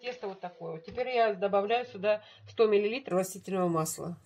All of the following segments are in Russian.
Тесто вот такое. Теперь я добавляю сюда 100 мл растительного масла.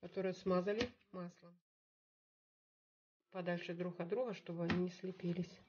Которые смазали маслом подальше друг от друга, чтобы они не слепились.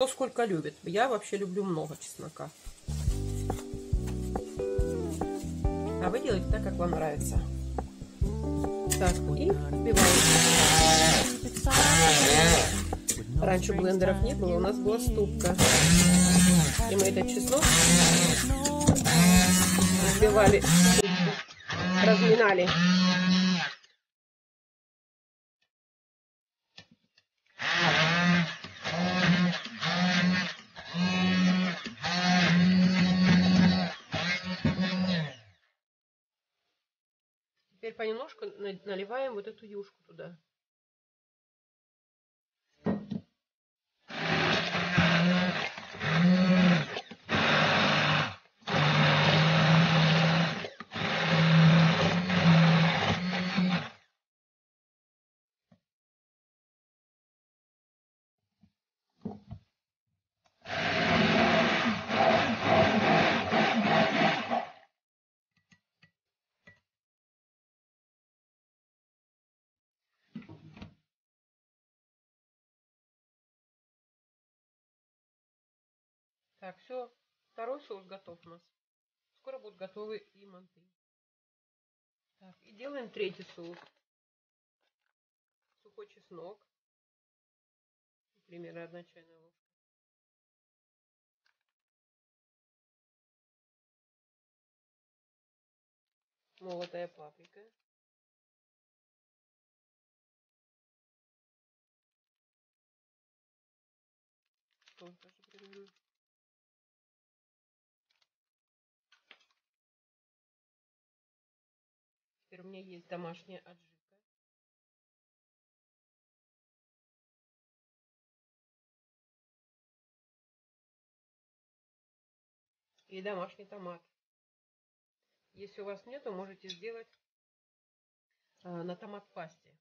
Кто сколько любит. Я вообще люблю много чеснока. А вы делаете так, как вам нравится. Так, и взбиваем. Раньше блендеров не было, у нас была ступка. И мы этот чеснок взбивали, разминали. Понемножку наливаем вот эту юшку туда. Так, все. Второй соус готов у нас. Скоро будут готовы и манты. Так, и делаем третий соус. Сухой чеснок. Примерно одна чайная ложка. Молотая паприка. Столько примерно. Теперь у меня есть домашняя аджика. И домашний томат. Если у вас нету, можете сделать э, на томат-пасте.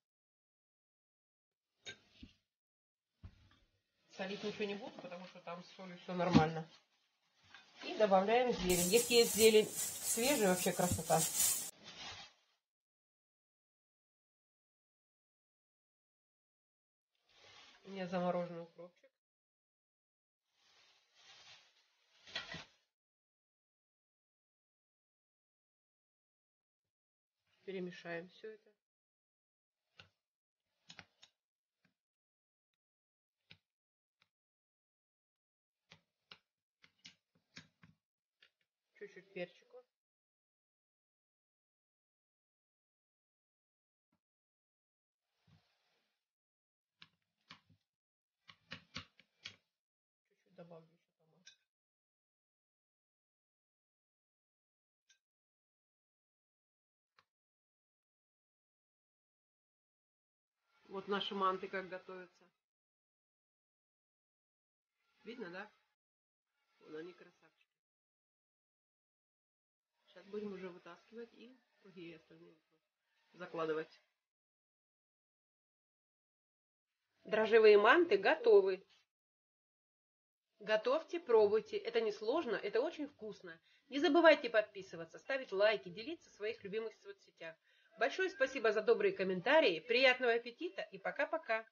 Солить ничего не буду, потому что там с солью все нормально. И добавляем зелень. Если есть зелень свежая, вообще красота. Меня замороженный укропчик. Перемешаем все это. Чуть-чуть перчику. Чуть-чуть добавлю еще томат. Вот наши манты как готовятся. Видно, да? Вот они красавчики. Сейчас будем уже вытаскивать и другие остальные закладывать. Дрожжевые манты готовы. Готовьте, пробуйте. Это не сложно, это очень вкусно. Не забывайте подписываться, ставить лайки, делиться в своих любимых соцсетях. Большое спасибо за добрые комментарии, приятного аппетита и пока-пока.